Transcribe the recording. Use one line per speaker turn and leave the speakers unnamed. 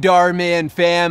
Darman fam.